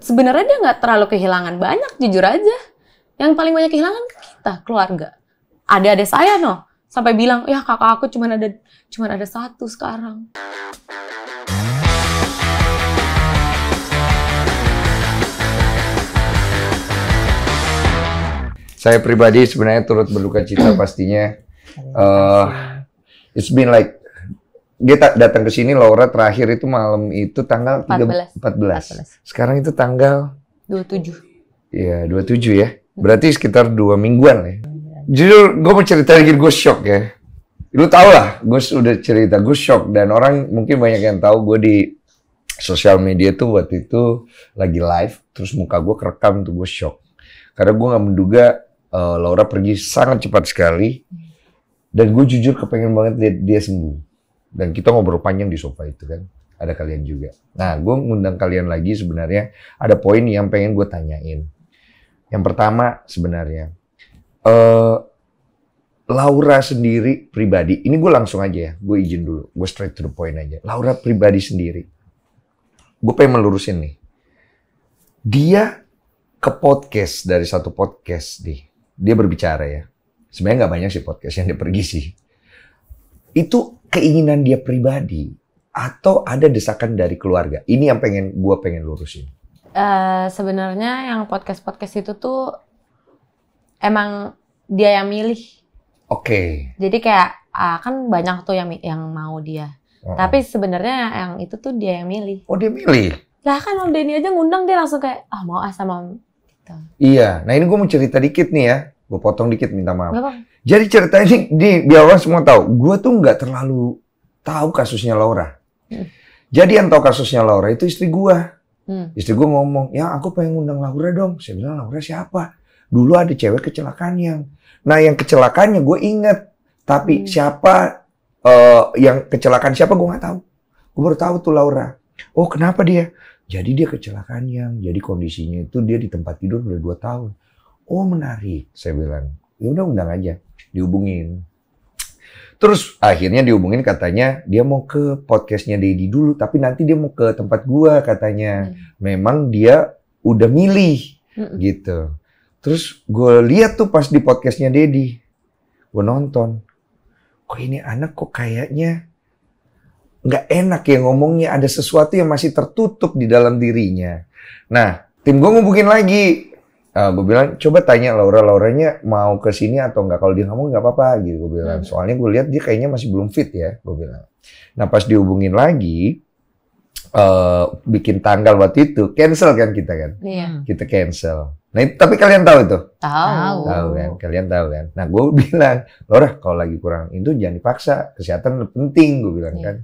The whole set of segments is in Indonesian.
sebenarnya dia nggak terlalu kehilangan banyak jujur aja. Yang paling banyak kehilangan ke kita keluarga. Ada ada saya no. Sampai bilang ya kakak aku cuma ada cuma ada satu sekarang. Saya pribadi sebenarnya turut berduka cita pastinya. Uh, it's been like dia datang ke sini Laura terakhir itu malam itu tanggal 14. 14. Sekarang itu tanggal 27 ya 27 ya. Berarti sekitar dua mingguan ya. Jujur gue mau cerita dikit gue shock ya. Lu tau lah, gue sudah cerita gue shock dan orang mungkin banyak yang tahu gue di sosial media tuh waktu itu lagi live terus muka gue kerekam tuh gue shock karena gue nggak menduga uh, Laura pergi sangat cepat sekali dan gue jujur kepengen banget lihat dia sembuh dan kita ngobrol panjang di sofa itu kan ada kalian juga nah gue ngundang kalian lagi sebenarnya ada poin yang pengen gue tanyain yang pertama sebenarnya uh, Laura sendiri pribadi ini gue langsung aja ya gue izin dulu gue straight to the point aja Laura pribadi sendiri gue pengen melurusin nih dia ke podcast dari satu podcast nih dia berbicara ya. Sebenarnya nggak banyak sih podcast yang dia pergi sih. Itu keinginan dia pribadi atau ada desakan dari keluarga. Ini yang pengen gua pengen lurusin. Uh, sebenarnya yang podcast podcast itu tuh emang dia yang milih. Oke. Okay. Jadi kayak uh, kan banyak tuh yang yang mau dia. Uh -uh. Tapi sebenarnya yang itu tuh dia yang milih. Oh dia milih. Lah kan Om Denny aja ngundang dia langsung kayak ah oh, mau ah sama Gitu. Iya, nah ini gue mau cerita dikit nih ya. Gue potong dikit minta maaf. Bapak. Jadi cerita ini di biar orang semua tahu. Gue tuh nggak terlalu tahu kasusnya Laura. Hmm. Jadi yang tahu kasusnya Laura itu istri gue. Hmm. Istri gue ngomong, ya aku pengen ngundang Laura dong. Saya bilang Laura siapa? Dulu ada cewek kecelakaan yang. Nah yang kecelakaannya gue inget. Tapi hmm. siapa uh, yang kecelakaan siapa gue nggak tahu. Gue baru tahu tuh Laura. Oh kenapa dia? Jadi dia kecelakaan yang, jadi kondisinya itu dia di tempat tidur udah dua tahun. Oh menarik, saya bilang. Ya udah undang aja, dihubungin. Terus akhirnya dihubungin katanya dia mau ke podcastnya Dedi dulu, tapi nanti dia mau ke tempat gua katanya. Hmm. Memang dia udah milih hmm. gitu. Terus gue lihat tuh pas di podcastnya Dedi, gue nonton. Kok ini anak kok kayaknya nggak enak ya ngomongnya ada sesuatu yang masih tertutup di dalam dirinya. Nah, tim gue ngubungin lagi. Uh, gue bilang coba tanya Laura, Lauranya mau ke sini atau nggak? Kalau dia ngomong nggak apa-apa gitu gue bilang. Hmm. Soalnya gue lihat dia kayaknya masih belum fit ya, gue bilang. Nah pas dihubungin lagi, uh, bikin tanggal waktu itu cancel kan kita kan? Iya. Kita cancel. Nah, tapi kalian tahu itu? Tahu. Tahu kan? Kalian tahu kan? Nah, gue bilang, Laura, kalau lagi kurang itu jangan dipaksa. Kesehatan penting, gue bilang yeah. kan.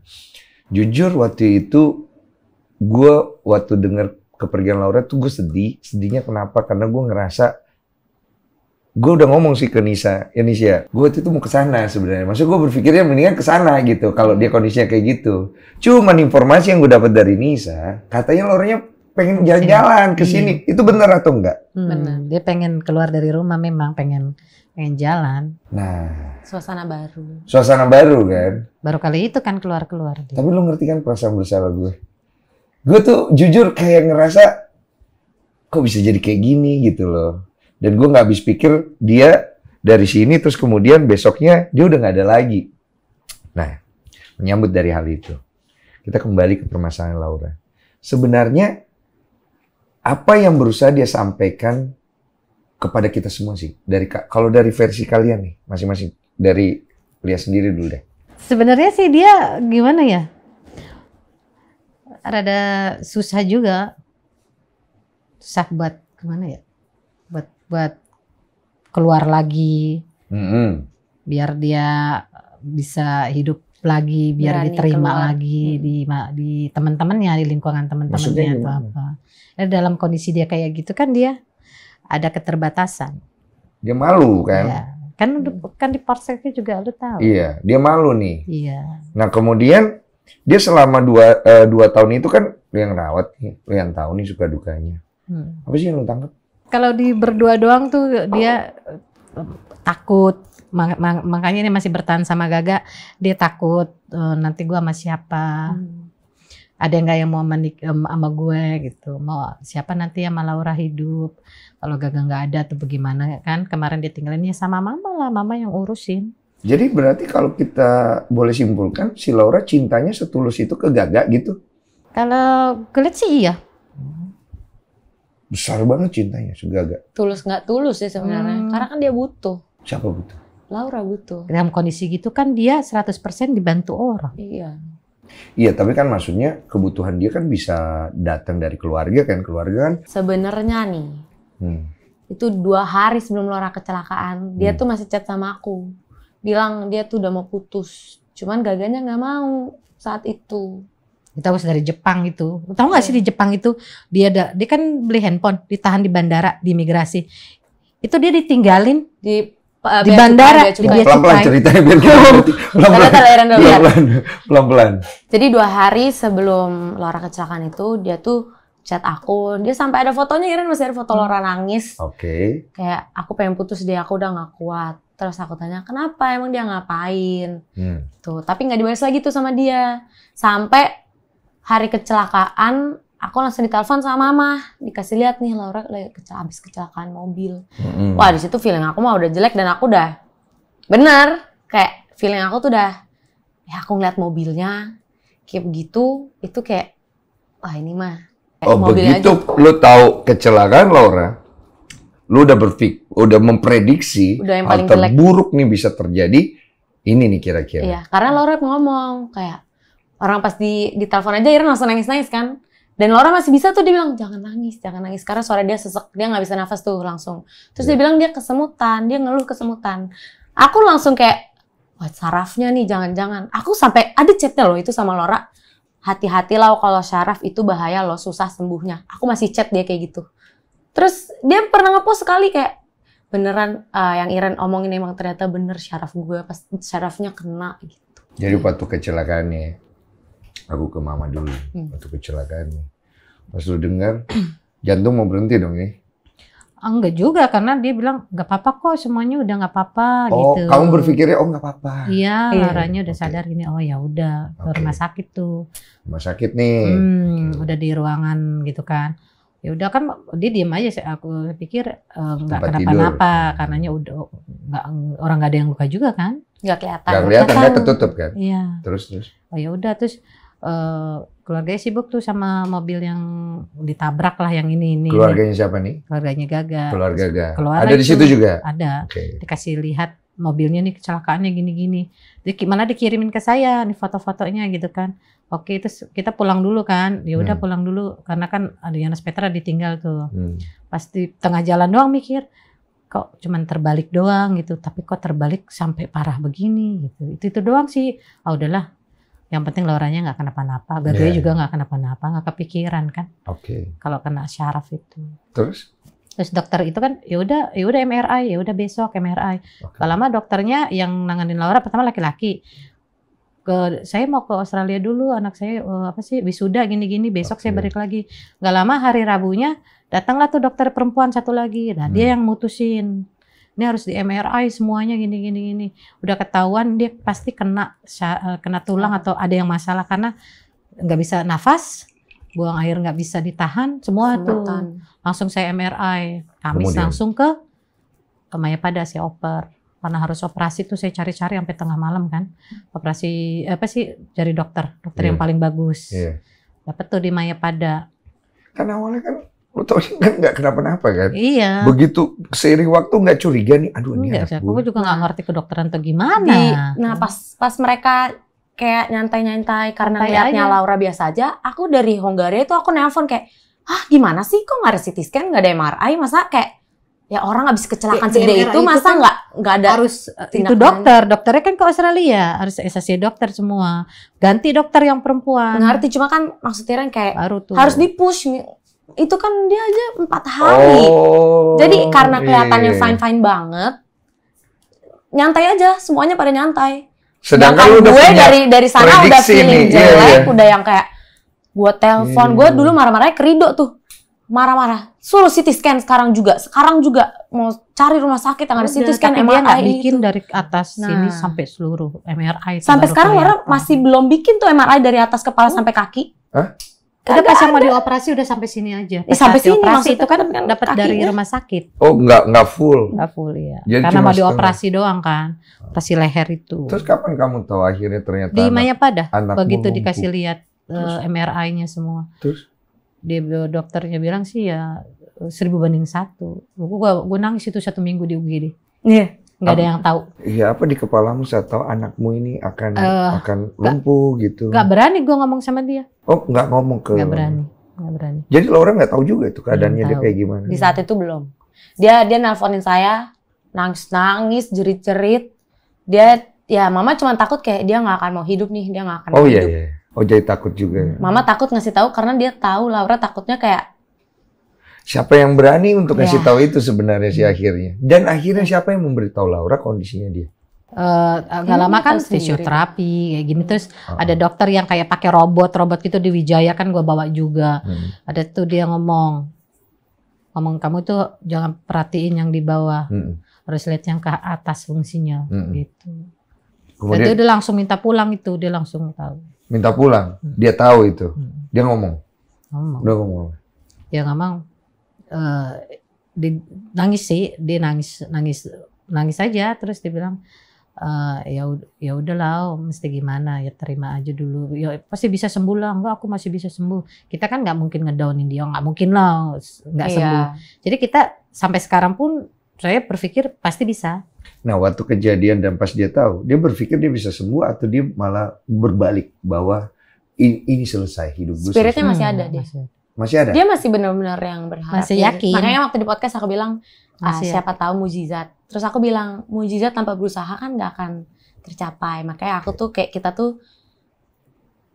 Jujur waktu itu, gue waktu dengar kepergian Laura tuh gue sedih. Sedihnya kenapa? Karena gue ngerasa gue udah ngomong sih ke Nisa, ya Nisa, gue waktu itu mau ke sana sebenarnya. Maksud gue berpikirnya mendingan ke sana gitu, kalau dia kondisinya kayak gitu. Cuman informasi yang gue dapat dari Nisa, katanya Lauranya pengen jalan-jalan ke sini. Hmm. Itu benar atau enggak? Hmm, benar. Dia pengen keluar dari rumah memang pengen pengen jalan. Nah, suasana baru. Suasana baru kan? Baru kali itu kan keluar-keluar. Tapi lu ngerti kan perasaan bersalah gue? Gue tuh jujur kayak ngerasa kok bisa jadi kayak gini gitu loh. Dan gue nggak habis pikir dia dari sini terus kemudian besoknya dia udah nggak ada lagi. Nah, menyambut dari hal itu. Kita kembali ke permasalahan Laura. Sebenarnya apa yang berusaha dia sampaikan kepada kita semua sih dari kalau dari versi kalian nih masing-masing dari lihat sendiri dulu deh sebenarnya sih dia gimana ya rada susah juga susah buat gimana ya buat buat keluar lagi mm -hmm. biar dia bisa hidup lagi biar Berani diterima keluar. lagi hmm. di di teman-temannya di lingkungan teman-temannya atau apa. Dan dalam kondisi dia kayak gitu kan dia ada keterbatasan. Dia malu kan? Ya. Kan kan di parselnya juga lu tahu. Iya, dia malu nih. Iya. Nah kemudian dia selama dua uh, dua tahun itu kan lu yang rawat nih, lu yang tahu nih suka dukanya. Hmm. Apa sih yang lu tangkap? Kalau di berdua doang tuh dia takut makanya ini masih bertahan sama Gaga dia takut uh, nanti gua sama siapa hmm. ada nggak yang mau menik sama gue gitu mau siapa nanti yang Laura hidup kalau gagal nggak ada tuh bagaimana kan kemarin dia tinggalinnya sama mama lah mama yang urusin jadi berarti kalau kita boleh simpulkan si Laura cintanya setulus itu ke Gaga gitu? Kalau kulit sih iya. Besar banget cintanya si Gaga. Tulus nggak tulus sih sebenarnya. Hmm. karena kan dia butuh. Siapa butuh? Laura butuh. Dalam kondisi gitu kan dia 100% dibantu orang. Iya. Iya, tapi kan maksudnya kebutuhan dia kan bisa datang dari keluarga kan, keluarga kan. Sebenarnya nih, hmm. itu dua hari sebelum Laura kecelakaan, dia hmm. tuh masih chat sama aku, bilang dia tuh udah mau putus, cuman gaganya nggak mau saat itu. Kita harus dari Jepang itu. Tahu nggak sih di Jepang itu dia ada, dia kan beli handphone, ditahan di bandara, di imigrasi. Itu dia ditinggalin di di bandara di pelan-pelan ceritanya biar pelan-pelan. Pelan-pelan. Pelan-pelan. Jadi dua hari sebelum Laura kecelakaan itu dia tuh chat aku. Dia sampai ada fotonya Iren. Masih ada foto Laura nangis. Oke. Okay. kayak aku pengen putus dia aku udah nggak kuat terus aku tanya kenapa? Emang dia ngapain? Hmm. tuh tapi nggak dibalas lagi tuh sama dia. Sampai hari kecelakaan aku langsung ditelepon sama mama. Dikasih lihat nih Laura lagi kecel habis kecelakaan mobil. Mm-hmm. wah di situ feeling aku mah udah jelek dan aku udah bener. Kayak feeling aku tuh udah ya aku ngeliat mobilnya kayak begitu itu kayak wah ini mah oh begitu aja. lu tahu kecelakaan Laura lu udah berpik udah memprediksi udah yang hal terburuk jelek. nih bisa terjadi ini nih kira-kira iya karena Laura ngomong kayak orang pas di di telepon aja Iren langsung nangis-nangis kan dan Laura masih bisa tuh dia bilang jangan nangis, jangan nangis karena suara dia sesek, dia nggak bisa nafas tuh langsung. Terus yeah. dia bilang dia kesemutan, dia ngeluh kesemutan. Aku langsung kayak wah sarafnya nih jangan-jangan. Aku sampai ada chatnya loh itu sama Laura. Hati-hati lah kalau syaraf itu bahaya loh, susah sembuhnya. Aku masih chat dia kayak gitu. Terus dia pernah ngepost sekali kayak beneran uh, yang Iren omongin emang ternyata bener syaraf gue pas syarafnya kena gitu. Jadi waktu kecelakaannya aku ke mama dulu hmm. waktu kecelakaan pas lu dengar jantung mau berhenti dong nih Enggak juga karena dia bilang nggak apa-apa kok semuanya udah nggak apa-apa oh, gitu. kamu berpikirnya oh nggak apa-apa. Iya, iya. Laranya udah okay. sadar gini. Oh ya udah ke rumah sakit tuh. Rumah sakit nih. Hmm, okay. udah di ruangan gitu kan. Ya udah kan dia diem aja sih aku pikir eh, nggak uh, kenapa-napa karenanya udah nggak orang nggak ada yang luka juga kan. Nggak kelihatan. Nggak kelihatan, nggak ketutup kan. Iya. Terus terus. Oh ya udah terus uh, keluarganya sibuk tuh sama mobil yang ditabrak lah yang ini ini. Keluarganya siapa nih? Keluarganya Gaga. Keluarga Gaga. Ada di situ juga. Ada. Okay. Dikasih lihat mobilnya nih kecelakaannya gini-gini. Jadi gimana dikirimin ke saya nih foto-fotonya gitu kan. Oke, itu kita pulang dulu kan. Ya udah hmm. pulang dulu karena kan ada Yana Petra ditinggal tuh. Hmm. Pasti tengah jalan doang mikir kok cuman terbalik doang gitu, tapi kok terbalik sampai parah begini gitu. Itu itu doang sih. Ah udahlah, yang penting Lauranya nggak kenapa-napa, Gaga yeah. juga nggak kenapa-napa, nggak kepikiran kan. Oke. Okay. Kalau kena syaraf itu. Terus? Terus dokter itu kan ya udah ya udah MRI, ya udah besok MRI. Okay. lama dokternya yang nanganin Laura pertama laki-laki. Ke saya mau ke Australia dulu, anak saya uh, apa sih wisuda gini-gini, besok okay. saya balik lagi. Gak lama hari Rabunya datanglah tuh dokter perempuan satu lagi. Nah, hmm. dia yang mutusin ini harus di MRI semuanya gini gini gini udah ketahuan dia pasti kena eh, kena tulang atau ada yang masalah karena nggak bisa nafas buang air nggak bisa ditahan semua Semutan. tuh langsung saya MRI kami langsung ke ke Maya pada si oper karena harus operasi tuh saya cari-cari sampai tengah malam kan operasi apa sih cari dokter dokter yeah. yang iya. paling bagus yeah. dapat tuh di Maya pada kan awalnya kan Lo tau kan nggak kenapa-napa kan? Iya. Begitu seiring waktu nggak curiga nih, aduh ini anak gue. Aku juga nggak ngerti kedokteran atau gimana. Di, nah pas pas mereka kayak nyantai-nyantai karena liatnya Laura biasa aja, aku dari Hongaria itu aku nelpon kayak, ah gimana sih kok nggak ada CT scan, nggak ada MRI, masa kayak ya orang habis kecelakaan ya, segede itu masa kan nggak kan nggak ada harus eh, itu dokter dokternya kan ke Australia harus SSC dokter semua ganti dokter yang perempuan ngerti cuma kan maksudnya kan kayak harus di push itu kan dia aja empat hari. Oh, Jadi karena kelihatannya iya. fine fine banget, nyantai aja, semuanya pada nyantai. Sedangkan lu udah gue dari dari sana udah feeling nih. Iya, jelek, iya, iya. udah yang kayak gue telepon, hmm. gue dulu marah-marahnya kerido tuh, marah-marah. Suruh CT scan sekarang juga, sekarang juga mau cari rumah sakit yang ada CT scan MRI dia nggak bikin itu. dari atas nah. sini sampai seluruh MRI. Sampai sekarang orang masih belum bikin tuh MRI dari atas kepala oh. sampai kaki Hah? Udah pas yang mau dioperasi udah sampai sini aja. Eh, sampai sini operasi itu kan, kan dapat dari kakinya. rumah sakit. Oh, nggak nggak full. Enggak full ya. Jadi Karena mau setengah. dioperasi doang kan. Operasi leher itu. Terus kapan kamu tahu akhirnya ternyata di Mayapada anakmu begitu lumpuh? dikasih lihat Terus? eh, MRI-nya semua. Terus? Dia dokternya bilang sih ya eh, seribu banding satu. Gue gue nangis itu satu minggu di UGD. Iya. Nggak ada Apa? yang tahu. Iya apa di kepalamu saat tahu anakmu ini akan Eh, akan lumpuh gitu? Nggak berani gue ngomong sama dia. Oh nggak ngomong ke. Nggak berani. Nggak berani. Jadi Laura nggak tahu juga itu keadaannya dia kayak gimana. Di saat itu belum. Dia dia nelponin saya, nangis nangis, jerit jerit. Dia ya mama cuma takut kayak dia nggak akan mau hidup nih, dia nggak akan Oh mau iya hidup. iya. Oh jadi takut juga. ya. Mama takut ngasih tahu karena dia tahu Laura takutnya kayak Siapa yang berani untuk Ya. ngasih tahu itu sebenarnya sih akhirnya? Dan akhirnya siapa yang memberitahu Laura kondisinya dia? Eh, agak Ini lama kan fisioterapi kayak gini terus Oh. ada dokter yang kayak pakai robot robot gitu di Wijaya kan gue bawa juga Hmm. ada tuh dia ngomong ngomong kamu tuh jangan perhatiin yang di bawah Hmm. harus lihat yang ke atas fungsinya Mm-mm. gitu dan dia Kemudian udah langsung minta pulang itu dia langsung tahu minta pulang. Hmm. Dia tahu itu. Hmm. Dia ngomong. ngomong Udah ngomong. nggak mau eh, di- nangis sih dia nangis nangis nangis aja terus dia bilang eh, ya ya udahlah mesti gimana ya terima aja dulu ya pasti bisa sembuh lah enggak aku masih bisa sembuh kita kan nggak mungkin ngedownin dia nggak mungkin lah nggak iya. sembuh jadi kita sampai sekarang pun saya berpikir pasti bisa Nah, waktu kejadian dan pas dia tahu, dia berpikir dia bisa sembuh atau dia malah berbalik bahwa ini, ini selesai hidup gue. Spiritnya selesai. masih Hmm, ada dia. masih- Masih ada. Dia masih benar-benar yang berharap. Masih yakin. Makanya waktu di podcast aku bilang, ah, siapa tahu mujizat. Terus aku bilang, mujizat tanpa berusaha kan nggak akan tercapai. Makanya aku tuh kayak kita tuh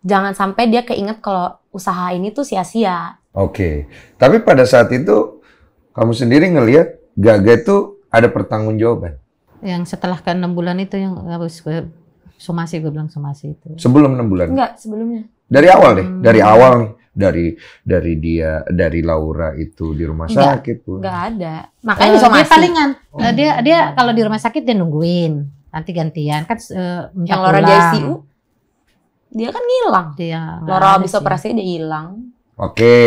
jangan sampai dia keinget kalau usaha ini tuh sia-sia. Oke. Tapi pada saat itu kamu sendiri ngelihat Gaga itu ada pertanggungjawaban yang setelah ke enam bulan itu yang habis gue somasi gue bilang somasi itu sebelum enam bulan. Enggak, sebelumnya. Dari awal deh, Hmm. dari awal nih, dari dari dia dari Laura itu di rumah Enggak, sakit pun. Enggak ada. Eh, Makanya dia disomasi. palingan Oh. Eh, dia dia kalau di rumah sakit dia nungguin nanti gantian kan minta Yang Laura di pulang. ICU, dia kan ngilang. dia Laura habis operasi dia hilang. Oke.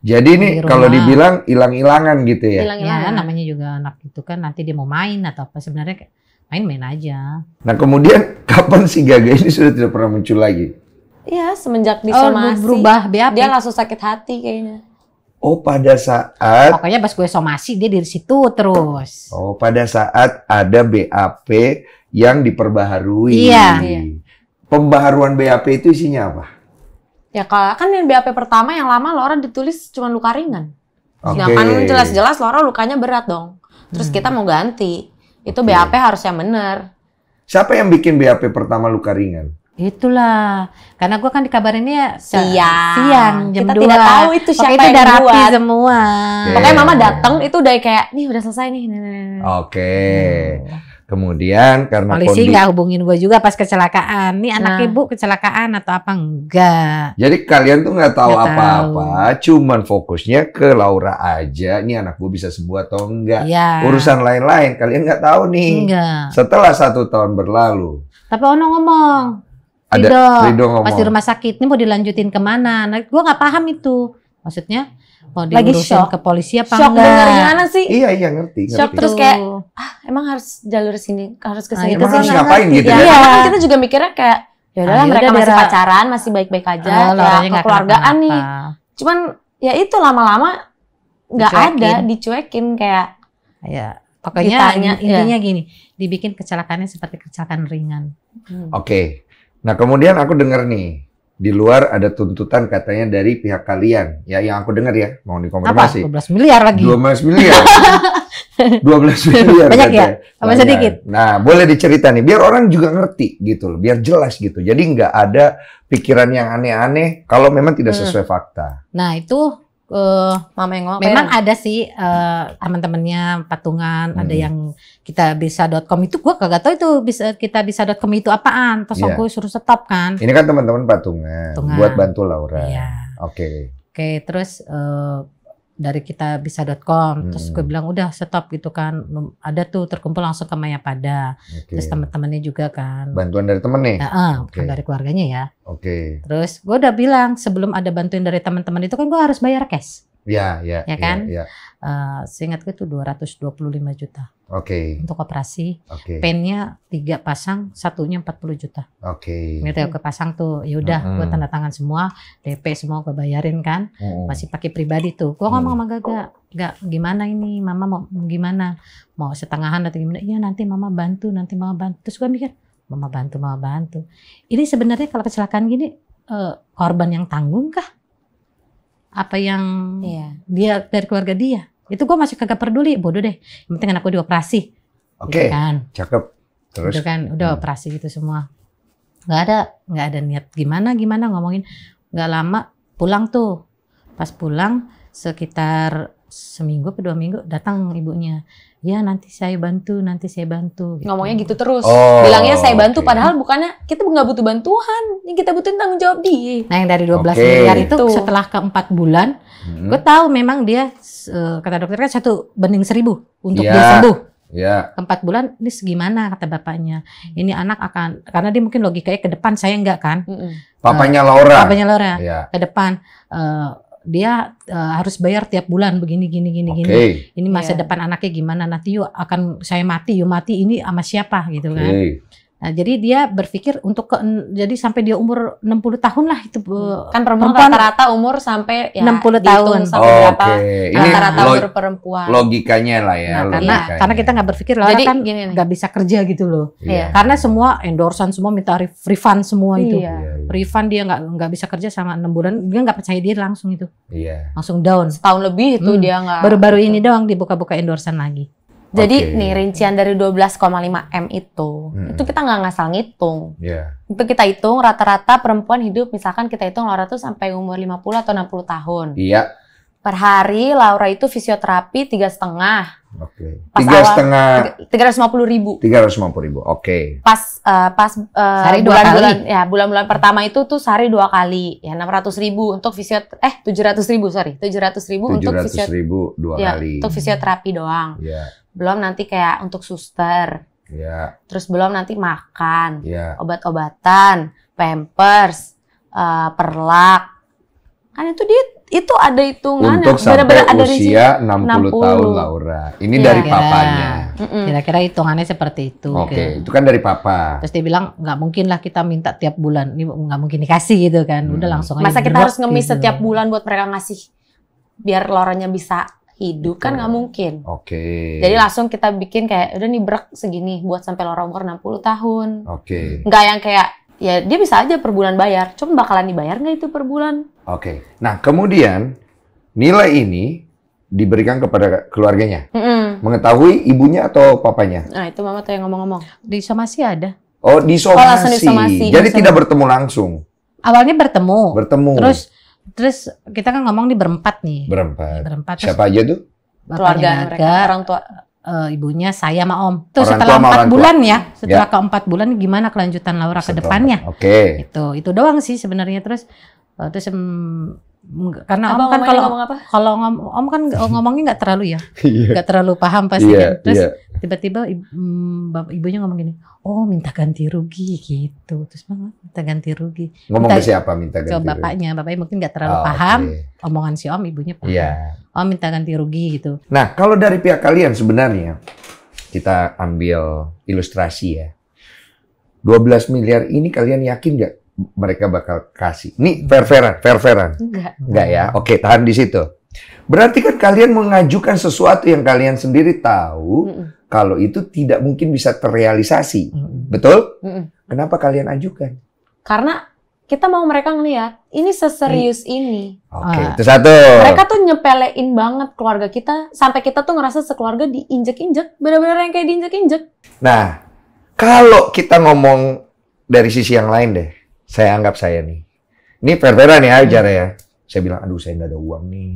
Jadi Di rumah. kalau dibilang hilang-hilangan gitu ya. ya Hilang-hilang. namanya juga anak itu kan nanti dia mau main atau apa sebenarnya kayak main-main aja Nah, kemudian kapan si Gaga ini sudah tidak pernah muncul lagi? Iya, semenjak oh disomasi. berubah BAP Dia langsung sakit hati kayaknya. Oh, pada saat pokoknya pas gue somasi dia di situ terus Oh, pada saat ada BAP yang diperbaharui. Iya. Iya. Pembaharuan BAP itu isinya apa? Ya kalau kan yang BAP pertama yang lama Laura ditulis cuma luka ringan. Oke. Ya kan jelas-jelas Laura lukanya berat dong. Terus Hmm. kita mau ganti. Itu Oke. BAP harus yang bener. Siapa yang bikin BAP pertama luka ringan? itulah karena gue kan dikabarinnya Siang. siang jam Kita 2 tidak tahu itu siapa itu yang udah rapi buat. semua Oke. Pokoknya mama datang itu udah kayak, nih udah selesai nih. nih, nih, nih." Kemudian karena Polisi kondisi nggak hubungin gue juga pas kecelakaan. Nih anak Nah. ibu kecelakaan atau apa enggak? Jadi kalian tuh nggak tahu apa-apa, cuman fokusnya ke Laura aja. Ini anak gue bisa sembuh atau enggak. Iya. Urusan lain-lain kalian nggak tahu nih. enggak. Setelah satu tahun berlalu, Tapi Ono ngomong, ada Ridho, Ridho ngomong. pas di rumah sakit ini mau dilanjutin ke mana? Nah, gue nggak paham itu. Maksudnya mau Lagi shock. ke polisi apa Shock enggak? gimana sih? Iya iya ngerti ngerti. Shock terus kayak, ah emang harus jalur sini, harus ke sini. itu Emang harus nggak ngapain ngerti. gitu Ya, ya? Iya. karena kan kita juga mikirnya kayak, ya udahlah Ah, mereka yaudah, masih pacaran, masih baik-baik aja. Oh, ya kekeluargaan nih. Cuman ya itu lama-lama nggak ada, dicuekin kayak Ya, pokoknya Ditanya, intinya gini, dibikin kecelakaannya seperti kecelakaan ringan. Oke. Nah kemudian aku dengar nih di luar ada tuntutan katanya dari pihak kalian. Ya yang aku dengar ya, mau Apa? dikonfirmasi. 12 miliar lagi. 12 miliar. 12 miliar Banyak ya? katanya. Apa Banyak. sedikit? Nah, boleh dicerita nih biar orang juga ngerti gitu loh, biar jelas gitu. Jadi nggak ada pikiran yang aneh-aneh kalau memang tidak Hmm. sesuai fakta. Nah, itu eh, mama yang ngomong. memang ya? ada sih eh, teman-temannya patungan, ada Hmm. yang kita bisa.com itu gua kagak tahu itu bisa kita bisa.com itu apaan. Terus Iya. aku suruh stop kan. Ini kan teman-teman patungan, Patungan. buat bantu Laura. Iya. Oke. Oke, terus eh, dari kita bisa.com terus Hmm. gue bilang udah stop gitu kan ada tuh terkumpul langsung ke Mayapada Oke. terus teman-temannya juga kan Bantuan dari temen nih. Ya, ah, Oke. bukan dari keluarganya ya Oke. terus gue udah bilang sebelum ada bantuan dari teman-teman itu kan gue harus bayar cash Ya, ya. Ya kan? Ya, Eh seingatku itu 225 juta Oke. untuk operasi Oke. pennya tiga pasang satunya 40 juta Oke. ya gue pasang tuh ya udah gue Mm-mm. tanda tangan semua DP semua gue bayarin kan Mm-mm. masih pakai pribadi tuh. Gua ngomong sama Gaga, gak gimana ini, Mama mau gimana, mau setengahan atau gimana? Iya nanti Mama bantu, nanti Mama bantu. Terus gue mikir, Mama bantu, Mama bantu. Ini sebenarnya kalau kecelakaan gini eh, korban yang tanggung kah? Apa yang Iya. dia dari keluarga dia? Itu gue masih kagak peduli, bodoh deh. Yang penting anak gue dioperasi, Oke. gitu kan? Cakep. Terus. Udah kan, udah Hmm. operasi gitu semua. Nggak ada, nggak ada niat gimana gimana ngomongin. Nggak lama pulang tuh. Pas pulang sekitar seminggu ke dua minggu datang ibunya. Ya nanti saya bantu, nanti saya bantu. gitu. Ngomongnya gitu terus. Oh, Bilangnya saya bantu oke. padahal bukannya kita nggak butuh bantuan. Yang kita butuhin tanggung jawab dia. Nah yang dari 12 Oke. miliar itu Tuh. setelah keempat bulan, Hmm. gue tahu memang dia eh, kata dokter kan satu banding seribu untuk Iya. dia sembuh. Ya. Keempat bulan ini segimana kata bapaknya. Ini anak akan karena dia mungkin logikanya ke depan saya enggak kan. Mm-mm. Papanya Laura. Papanya Laura. Ya. ke depan eh, dia eh, harus bayar tiap bulan begini gini gini Oke. gini ini masa Iya. depan anaknya gimana nanti yuk akan saya mati yuk mati ini sama siapa gitu Oke. kan nah jadi dia berpikir untuk ke jadi sampai dia umur 60 tahun lah itu eh, Kan perempuan Perempuan- rata-rata umur sampai ya 60 dihitung tahun. sampai Oke. berapa Ini rata-rata lo- umur perempuan. logikanya lah ya. nah, karena logikanya. karena kita nggak berpikir lah kan nggak bisa kerja gitu loh Iya. karena semua endorsan semua minta re- refund semua itu Iya. Iya, iya. refund dia nggak nggak bisa kerja sama enam bulan dia nggak percaya diri langsung itu Iya. langsung down Setahun lebih itu Hmm. dia nggak. baru-baru gitu. ini doang dibuka-buka endorsan lagi Jadi Oke. nih rincian dari 12,5 M itu, Mm-mm. itu kita nggak ngasal ngitung. Iya. Itu kita hitung rata-rata perempuan hidup misalkan kita hitung Laura tuh sampai umur 50 atau 60 tahun. Iya. Per hari Laura itu fisioterapi tiga setengah, Oke. Tiga setengah. tiga ratus lima puluh ribu. Tiga ratus lima puluh ribu. Oke. Pas eh, pas eh, Sehari dua bulan-bulan ya bulan-bulan pertama itu tuh sehari dua kali ya enam ratus ribu untuk fisiot eh tujuh ratus ribu sorry tujuh ratus ribu Tujuh untuk ratus fisiot ribu dua ya, kali. untuk fisioterapi doang. Iya. Belum nanti kayak untuk suster, Iya. terus belum nanti makan. Iya. obat-obatan, pampers, eh, perlak. Kan itu dia itu ada hitungannya. Untuk sampai ada usia 60, 60. tahun Laura. Ini Iya. dari Kira. papanya. Kira-kira hitungannya seperti itu. Oke, gitu. itu kan dari papa. Terus dia bilang nggak mungkin lah kita minta tiap bulan, ini nggak mungkin dikasih gitu kan. Udah Hmm. langsung aja Masa kita harus ngemis gitu. setiap bulan buat mereka ngasih biar loranya bisa hidup kan nggak mungkin. Oke. Jadi langsung kita bikin kayak udah nih brek segini buat sampai Lora umur 60 tahun. Oke. Nggak yang kayak ya dia bisa aja per bulan bayar. Cuma bakalan dibayar nggak itu per bulan? Oke. Nah, kemudian nilai ini diberikan kepada keluarganya. Mm-mm. Mengetahui ibunya atau papanya? Nah itu mama tuh yang ngomong-ngomong. Di somasi ada. Oh, disomasi. Oh, langsung disomasi. Jadi Disomasi. tidak bertemu langsung. Awalnya bertemu. Bertemu. Terus terus kita kan ngomong di berempat nih. berempat. Berempat. Terus Siapa aja tuh? Keluarga mereka, orang tua. Eh, ibunya saya sama Om. Tuh Orang setelah empat tua. bulan ya, setelah keempat bulan gimana kelanjutan Laura ke depannya? Oke. Itu itu doang sih sebenarnya terus eh, terus karena Apa Om kan kalau ngomong apa? kalau ngom, Om kan ngomongnya nggak terlalu ya, Iya. nggak terlalu paham pasti Iya, kan. Terus iya. tiba-tiba ib- mm, ibunya ngomong gini, oh minta ganti rugi gitu. Terus bang minta ganti rugi Ngomong Minta- ke siapa minta ke ganti rugi? bapaknya, bapaknya mungkin nggak terlalu Oh, paham oke. omongan si Om, ibunya paham. Iya. Om minta ganti rugi gitu. Nah, kalau dari pihak kalian sebenarnya kita ambil ilustrasi ya. 12 miliar ini kalian yakin nggak mereka bakal kasih? Ini fair-fairan, fair-fairan. Enggak. Enggak ya? Oke, tahan di situ. Berarti kan kalian mengajukan sesuatu yang kalian sendiri tahu Mm-mm. kalau itu tidak mungkin bisa terrealisasi. Mm. Betul? Mm-mm. Kenapa kalian ajukan? Karena kita mau mereka ngelihat ini seserius ini. Oke, Ah. itu satu. Mereka tuh nyepelein banget keluarga kita sampai kita tuh ngerasa sekeluarga diinjek-injek, benar-benar yang kayak diinjek-injek. Nah, kalau kita ngomong dari sisi yang lain deh, saya anggap saya nih. Ini fair-fairan ya, Jar ya. Saya bilang, aduh saya nggak ada uang nih.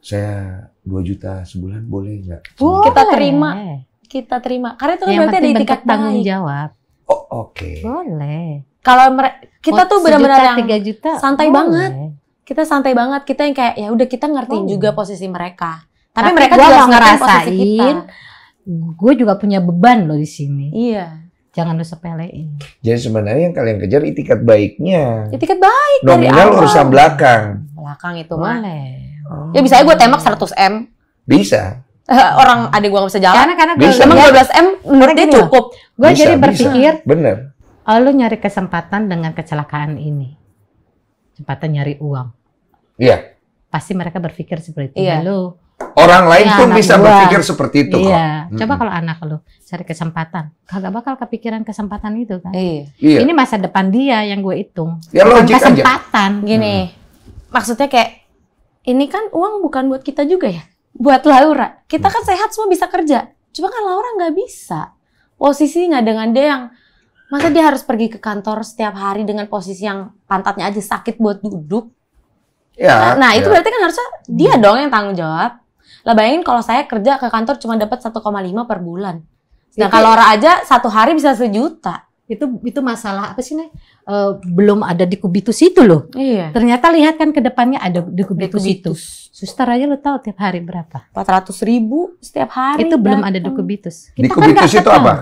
Saya 2 juta sebulan boleh nggak? Kita Boleh. terima. Kita terima. Karena itu kan Yang berarti ada bentuk tanggung baik. jawab. Oh, oke. Boleh. Kalau kita Mau tuh benar-benar yang tiga juta santai boleh. banget. kita santai banget kita yang kayak ya udah kita ngertiin Oh. juga posisi mereka tapi, Tapi mereka juga ngerasain, kita gue juga punya beban loh di sini. iya Jangan lu sepelein. Jadi sebenarnya yang kalian kejar itikat baiknya. itikat baik dari Nominal awal. urusan belakang. belakang itu mah Boleh. ya bisa aja gue tembak 100 m Bisa. orang adik gue gak bisa jalan Karena karena gue Bisa. emang lihat, 12 m menurut dia cukup gue Bisa, jadi bisa. berpikir, Bener. oh, lu nyari kesempatan dengan kecelakaan ini, kesempatan nyari uang. Iya. Pasti mereka berpikir seperti itu. Iya. Lu, Orang lain Ya, pun bisa gua. berpikir seperti itu kok. iya. Coba kalau anak lu cari kesempatan, kagak bakal kepikiran kesempatan itu kan. iya Iya. Ini masa depan dia yang gue hitung. Ya Bukan logik aja. kesempatan. gini maksudnya kayak ini kan uang bukan buat kita juga ya buat Laura kita kan sehat semua bisa kerja cuma kan Laura nggak bisa posisi nggak dengan dia yang masa dia harus pergi ke kantor setiap hari dengan posisi yang pantatnya aja sakit buat duduk Ya. nah itu ya. berarti kan harusnya dia dong yang tanggung jawab lah bayangin kalau saya kerja ke kantor cuma dapat 1,5 per bulan sedangkan Itu- Laura aja satu hari bisa sejuta Itu itu masalah apa sih nih? Eh, belum ada di kubitus itu loh. iya Ternyata lihat kan ke depannya ada di kubitus itu. Dekubitus. Suster aja lo tahu tiap hari berapa? 400 ribu setiap hari itu belum ada datang. dekubitus. Di Kita kan kubitus nggak itu apa?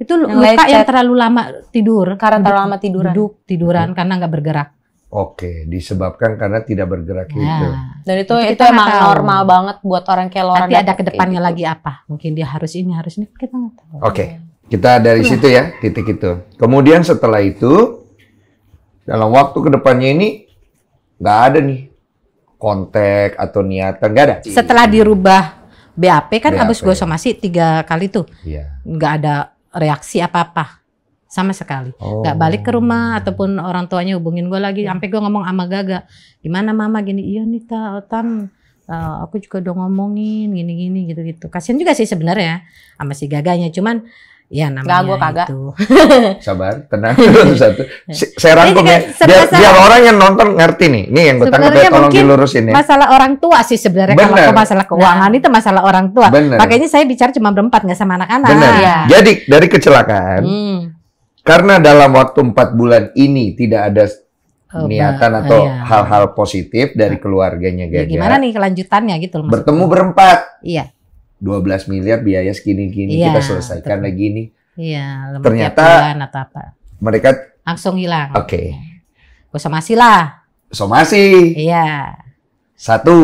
Itu Yang luka lecet. yang terlalu lama tidur. karena terlalu lama tiduran Duduk tiduran karena nggak bergerak. Oke, disebabkan karena tidak bergerak itu. Nah, Dan itu Itu itu, kita emang tahu. normal banget buat orang kayak Laura. nanti ada dapet ke depannya kayak lagi apa? Mungkin dia harus ini, harus ini. Kita nggak tahu. Oke, kita dari situ ya, titik itu. Kemudian setelah itu, dalam waktu ke depannya ini, nggak ada nih kontak atau niatan, nggak ada. Setelah dirubah BAP kan BAP. abis gue somasi tiga kali tuh Iya. nggak ada reaksi apa-apa sama sekali. Oh. nggak balik ke rumah ataupun orang tuanya hubungin gue lagi sampai gue ngomong sama Gaga gimana mama gini iya nih Ta, tan eh, aku juga udah ngomongin gini gini gitu gitu kasian juga sih sebenarnya sama si Gaganya cuman ya namanya gua kagak. itu Sabar, tenang dulu satu. Si- Saya rangkum ya, Ini juga biar, biar orang yang nonton ngerti nih. Nih yang gue tangkap ya, tolong mungkin dilurusin ya. masalah orang tua sih sebenarnya kalau masalah keuangan itu masalah orang tua Bener. makanya saya bicara cuma berempat nggak sama anak-anak Benar. Iya. Jadi dari kecelakaan, Hmm. Karena dalam waktu empat bulan ini tidak ada Oh, niatan ba- atau iya. hal-hal positif dari keluarganya Ya, Gaga. gimana nih kelanjutannya gitu loh maksudnya. Bertemu berempat. iya 12 miliar biaya segini-gini Iya, kita selesaikan betul. lagi nih. iya Ternyata- bulan atau apa Mereka langsung hilang oke. gue somasi lah Somasi iya satu,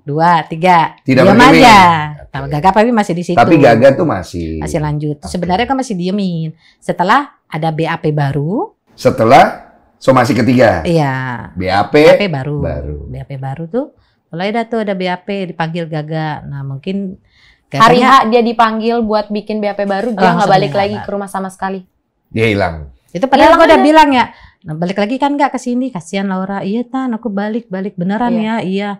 dua, tiga, Tidak diam aja. Tapi Gaga tapi masih di situ. tapi Gaga tuh masih. masih lanjut. Oke. Sebenarnya kan masih diemin. Setelah ada BAP baru, Setelah somasi ketiga, iya, BAP, BAP baru. baru. BAP baru tuh mulai dah tuh ada BAP dipanggil Gaga. Nah, mungkin Hari Gaganya H dia dipanggil buat bikin BAP baru, dia nggak balik lagi ke rumah sama sekali. dia hilang. itu padahal Iya, gue udah bilang ya. Nah, balik lagi kan nggak ke sini, kasihan Laura. Iya tan, aku balik, balik beneran Iya. ya, iya.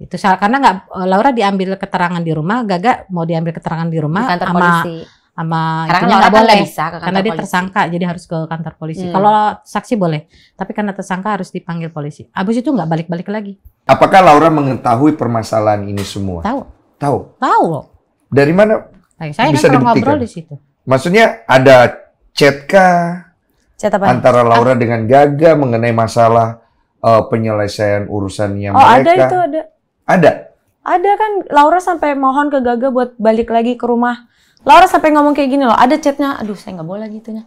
Itu salah karena nggak Laura diambil keterangan di rumah, Gaga mau diambil keterangan di Di rumah kantor sama polisi. sama Karena kan Laura nggak kan boleh. bisa ke karena dia polisi. tersangka jadi harus ke kantor polisi. Hmm. Kalau saksi boleh, tapi karena tersangka harus dipanggil polisi. Abis itu nggak balik-balik lagi. Apakah Laura mengetahui permasalahan ini semua? Tahu, Tahu. tahu loh. Dari mana? Saya Bisa kan ngobrol di situ. Maksudnya ada chat kah Chat apa? antara Laura dengan Gaga mengenai masalah eh, penyelesaian urusannya Oh ada mereka? itu ada. Ada. Ada kan Laura sampai mohon ke Gaga buat balik lagi ke rumah. Laura sampai ngomong kayak gini loh, ada chatnya. Aduh saya nggak boleh gitunya.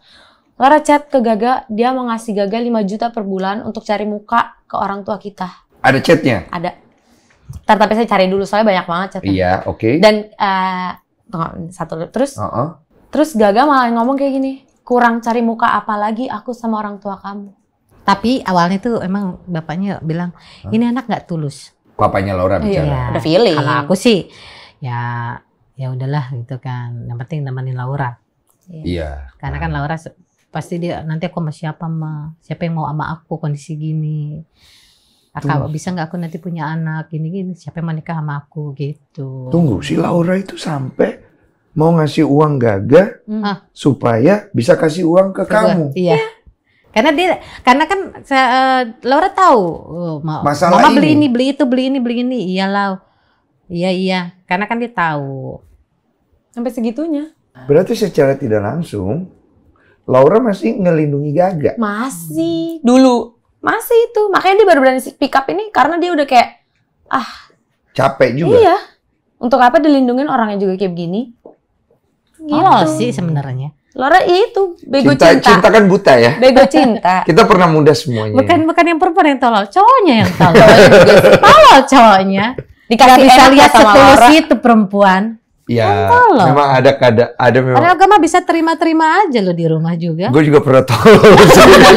Laura chat ke Gaga, dia mau ngasih Gaga 5 juta per bulan untuk cari muka ke orang tua kita. Ada chatnya. Ada. Ntar tapi saya cari dulu soalnya banyak banget chatnya. Iya, oke. Dan eh, tunggu, satu terus Heeh. terus Gaga malah ngomong kayak gini, kurang cari muka apa lagi aku sama orang tua kamu. Tapi awalnya tuh emang bapaknya bilang ini anak nggak tulus. Papanya Laura bicara. Iya. Ada feeling. Kalau aku sih ya ya udahlah gitu kan. Yang penting nemenin Laura. Iya. Karena kan Laura pasti dia nanti aku sama siapa mah siapa yang mau sama aku kondisi gini Kakak bisa nggak aku nanti punya anak gini gini siapa yang mau nikah sama aku gitu Tunggu, si Laura itu sampai mau ngasih uang Gaga Hmm. Ah. supaya bisa kasih uang ke gua. kamu. iya karena dia karena kan saya, eh, Laura tahu oh, ma- Masalah mama beli ini. ini beli itu beli ini beli ini iyalah iya iya karena kan dia tahu Sampai segitunya. Berarti secara tidak langsung Laura masih ngelindungi Gaga. Masih dulu. Masih itu. Makanya dia baru berani pick up ini karena dia udah kayak ah capek juga. Iya. Untuk apa dilindungin orang yang juga kayak begini? Gila oh, sih sebenarnya. Laura itu bego cinta. Cinta, cinta kan buta ya. Bego cinta. Kita pernah muda semuanya. Bukan bukan yang perempuan yang tolol, cowoknya yang tolol. tolol cowoknya. Dikasih bisa lihat setulus itu perempuan. Ya, memang ada kada, ada memang. Ada agama bisa terima-terima aja lo di rumah juga. Gue juga pernah tahu.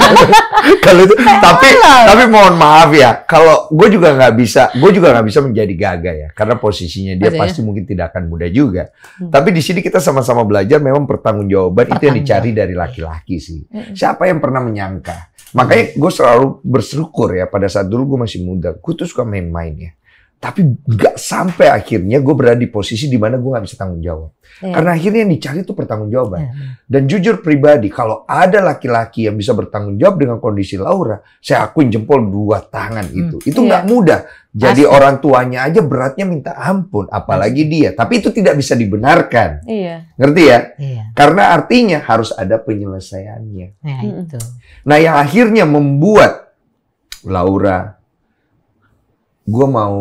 kalau itu, tapi tapi mohon maaf ya, kalau gue juga nggak bisa, gue juga nggak bisa menjadi gaga ya, karena posisinya dia Aja, pasti mungkin tidak akan mudah juga. Hmm. Tapi di sini kita sama-sama belajar, memang pertanggungjawaban itu yang dicari dari laki-laki sih. Hmm. Siapa yang pernah menyangka? Makanya gue selalu bersyukur ya pada saat dulu gue masih muda, gue tuh suka main-main ya tapi nggak sampai akhirnya gue berada di posisi di mana gue nggak bisa tanggung jawab. Yeah. Karena akhirnya yang dicari itu pertanggungjawaban. Yeah. Dan jujur pribadi, kalau ada laki-laki yang bisa bertanggung jawab dengan kondisi Laura, saya akuin jempol dua tangan hmm. itu. Itu nggak yeah. mudah. Jadi Pasti. orang tuanya aja beratnya minta ampun, apalagi dia. Tapi itu tidak bisa dibenarkan. Iya. Ngerti ya? Iya. Karena artinya harus ada penyelesaiannya. Ya, itu. Nah yang akhirnya membuat Laura gue mau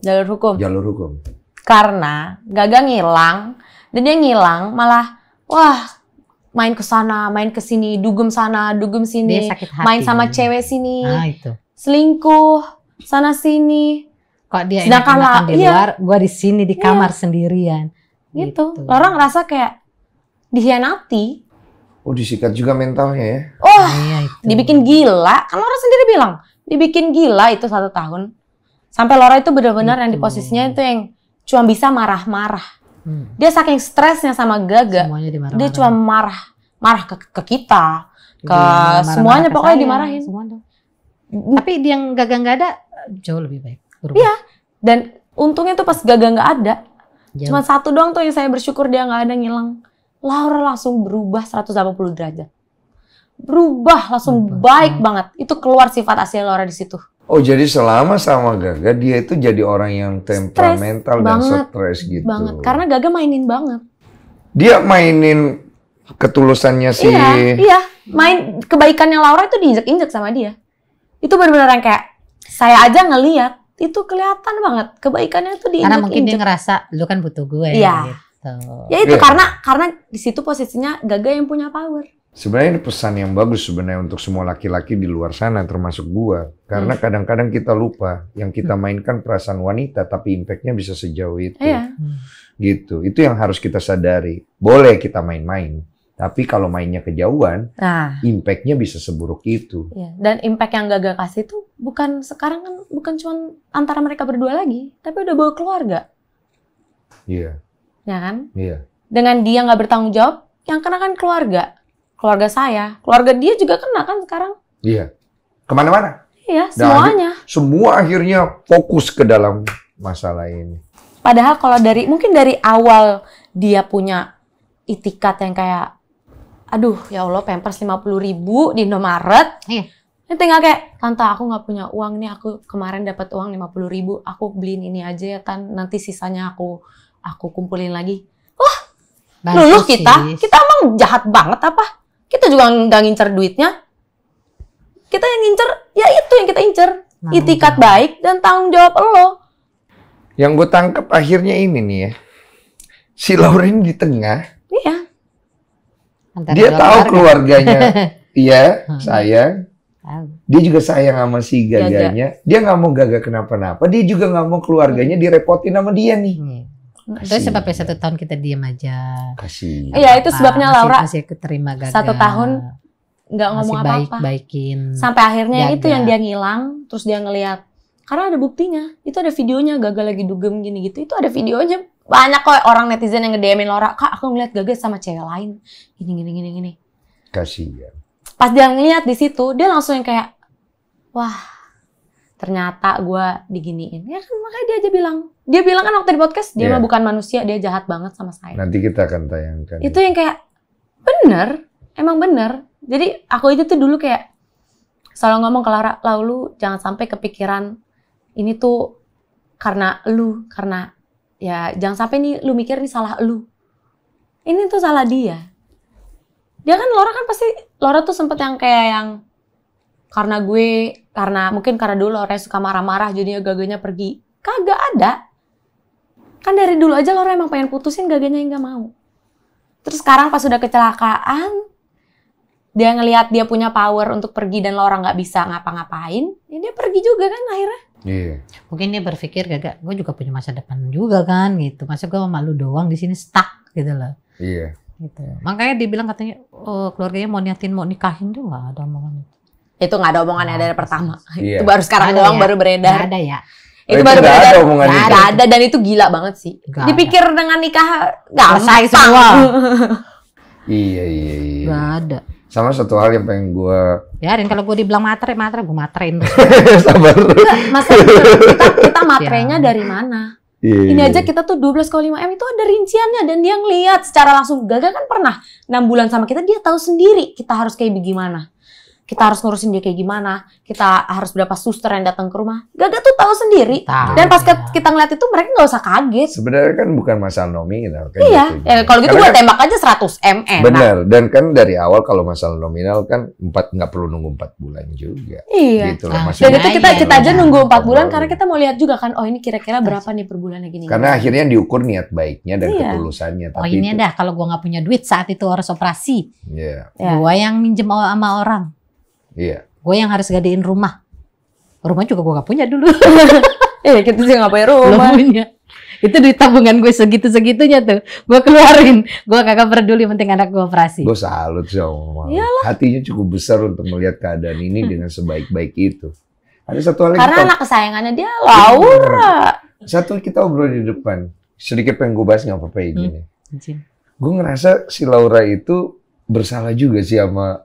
jalur hukum. Jalur hukum. Karena Gaga ngilang dan dia ngilang malah wah main ke sana, main ke sini, dugem sana, dugem sini, sakit hati. main sama cewek sini, ah, itu. selingkuh sana sini. Kok dia Sedangkan enak di iya. luar, gue di sini di kamar iya. sendirian. Gitu. gitu. Orang ngerasa kayak dihianati. Oh disikat juga mentalnya ya? Oh, ah, iya, itu. dibikin gila. Kan orang sendiri bilang dibikin gila itu satu tahun. Sampai Laura itu benar-benar yang di gitu. posisinya itu yang cuma bisa marah-marah. Hmm. Dia saking stresnya sama Gaga, dia cuma marah, marah ke, ke kita, ke marah -marah semuanya ke pokoknya saya, dimarahin. Semuanya. Tapi dia yang Gaga nggak ada jauh lebih baik. Iya. Dan untungnya tuh pas Gaga nggak ada, jauh. cuma satu doang tuh yang saya bersyukur dia nggak ada ngilang. Laura langsung berubah 180 derajat. Berubah langsung berubah. baik banget. Itu keluar sifat asli Laura di situ. Oh jadi selama sama Gaga dia itu jadi orang yang temperamental dan stres gitu. Banget, karena Gaga mainin banget. Dia mainin ketulusannya sih. Iya, iya. Main kebaikannya Laura itu diinjek-injek sama dia. Itu benar-benar yang kayak saya aja ngeliat itu kelihatan banget kebaikannya itu diinjek. Karena mungkin dia ngerasa lu kan butuh gue. Iya. Gitu. Ya itu yeah. karena karena di situ posisinya Gaga yang punya power. Sebenarnya ini pesan yang bagus sebenarnya untuk semua laki-laki di luar sana termasuk gua. Karena hmm. kadang-kadang kita lupa yang kita hmm. mainkan perasaan wanita tapi impactnya bisa sejauh itu. Iya. Gitu. Itu yang harus kita sadari. Boleh kita main-main. Tapi kalau mainnya kejauhan, nah. impactnya bisa seburuk itu. Iya. Dan impact yang gagal kasih itu bukan sekarang kan bukan cuma antara mereka berdua lagi, tapi udah bawa keluarga. Iya. Ya kan? Iya. Dengan dia nggak bertanggung jawab, yang kena kan keluarga keluarga saya, keluarga dia juga kena kan sekarang. Iya, ke mana-mana. Iya, semuanya. Dan semua akhirnya fokus ke dalam masalah ini. Padahal kalau dari mungkin dari awal dia punya itikat yang kayak, aduh ya Allah pampers lima puluh ribu di Indomaret. Iya. Ini tinggal kayak, tante aku nggak punya uang nih, aku kemarin dapat uang lima puluh ribu, aku beliin ini aja ya kan, nanti sisanya aku aku kumpulin lagi. Wah, luluh kita, kita emang jahat banget apa? Kita juga nggak ngincer duitnya. Kita yang ngincer, ya itu yang kita incer. Nah, Itikat baik dan tanggung jawab lo. Yang gue tangkap akhirnya ini nih ya. Si Lauren di tengah. Iya. Antara dia tahu keluarganya. iya, sayang. Dia juga sayang sama si gaganya. Dia nggak mau gagal kenapa-napa. Dia juga nggak mau keluarganya direpotin sama dia nih. Hmm. Itu sebabnya satu tahun kita diam aja. Kasih. Iya itu sebabnya masih, Laura. Masih keterima gagal. Satu tahun nggak ngomong apa-apa. Baik, baikin. Sampai akhirnya jaga. itu yang dia ngilang, terus dia ngelihat. Karena ada buktinya. Itu ada videonya gagal lagi dugem gini gitu. Itu ada videonya. Banyak kok orang netizen yang nge Laura, "Kak, aku ngeliat gagal sama cewek lain." Gini gini gini gini. Kasihan. Pas dia ngeliat di situ, dia langsung yang kayak, "Wah, ternyata gue diginiin. Ya kan makanya dia aja bilang. Dia bilang kan waktu di podcast dia yeah. mah bukan manusia dia jahat banget sama saya. Nanti kita akan tayangkan itu yang kayak bener emang bener. Jadi aku itu tuh dulu kayak selalu ngomong ke Laura lalu jangan sampai kepikiran ini tuh karena lu karena ya jangan sampai nih lu mikir ini salah lu. Ini tuh salah dia. Dia kan Laura kan pasti Laura tuh sempet yang kayak yang karena gue karena mungkin karena dulu orang suka marah-marah jadinya gaganya pergi. Kagak ada. Kan dari dulu aja Laura emang pengen putusin gaganya yang gak mau. Terus sekarang pas sudah kecelakaan, dia ngelihat dia punya power untuk pergi dan Laura nggak bisa ngapa-ngapain, ya dia pergi juga kan akhirnya. Iya. Yeah. Mungkin dia berpikir gak, gue juga punya masa depan juga kan gitu. Masa gue malu doang di sini stuck gitu loh. Iya. Gitu. Makanya dibilang katanya oh, keluarganya mau niatin mau nikahin tuh gak ada omongan itu. Itu nggak ada omongannya dari pertama. Iya. Itu baru sekarang Ada doang ya? baru beredar. Gak ada ya. Itu Oh, baru itu beredar. ada omongan itu. ada, ada dan itu gila banget sih. Nggak Dipikir dengan nikah gampang. Selesai semua. Iya iya iya. Gak ada. Sama satu hal yang pengen gue Biarin kalau gue dibilang matre, matre gue matrein sabar. Masalah kita kita matrenya Ya. dari mana? Iya, Ini iya. aja kita tuh 12,5 M itu ada rinciannya dan dia ngeliat secara langsung. Gaga kan pernah 6 bulan sama kita, dia tahu sendiri kita harus kayak gimana. Kita harus ngurusin dia kayak gimana. Kita harus berapa suster yang datang ke rumah. Gaga tuh tahu sendiri. Tahu, Dan pas ya. kita ngeliat itu mereka nggak usah kaget. Sebenarnya kan bukan masalah nominal kan. Iya, gitu. ya, kalau gitu gue kan- tembak aja 100 M enak. Benar, dan kan dari awal kalau masalah nominal kan empat nggak perlu nunggu empat bulan juga. Iya. Gitu loh Ah. Dan itu kita Iya, kita aja iya. nunggu 4 bulan Ngobrol. karena kita mau lihat juga kan, oh ini kira-kira berapa nih per bulannya gini. Karena akhirnya diukur niat baiknya dan Iya. ketulusannya. Oh Tapi ini itu- dah kalau gue nggak punya duit saat itu harus operasi, Iya, Ya. gue yang minjem sama orang, iya. gue yang harus gadein rumah. Rumah juga gue gak punya dulu, Eh, kita sih nggak punya belum rumah. punya. Itu duit tabungan gue segitu segitunya tuh, gue keluarin, gue kagak peduli penting anak gue operasi. Gue salut sih sama. Hatinya cukup besar untuk melihat keadaan ini dengan sebaik-baik itu. Ada satu hal yang Karena kita, anak kesayangannya dia Laura. satu kita obrol di depan. Sedikit pengen gue bahas nggak apa-apa ya Hmm. gini. Izin. Gue ngerasa si Laura itu bersalah juga sih sama